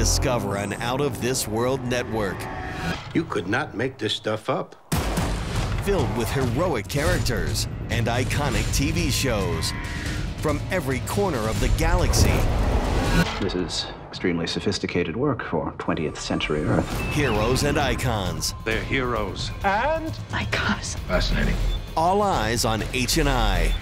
Discover an out of this world network You could not make this stuff up. filled with heroic characters and iconic TV shows from every corner of the galaxy. This is extremely sophisticated work for 20th century Earth. Heroes and icons. They're heroes. and icons. Fascinating. All eyes on H&I.